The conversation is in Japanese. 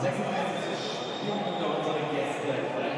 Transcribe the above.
Second message, unsere Gäste.